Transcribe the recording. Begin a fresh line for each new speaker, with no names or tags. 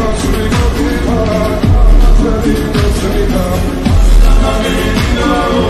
cross